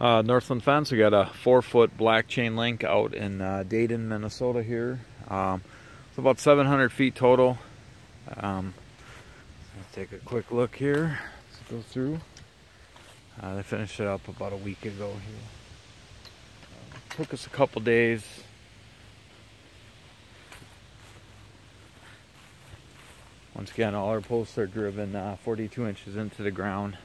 Uh, Northland Fence, we got a four foot black chain link out in uh, Dayton, Minnesota here. Um, it's about 700 feet total. Um, let's take a quick look here. Let's go through. Uh, they finished it up about a week ago here. Took us a couple days. Once again, all our posts are driven uh, 42 inches into the ground.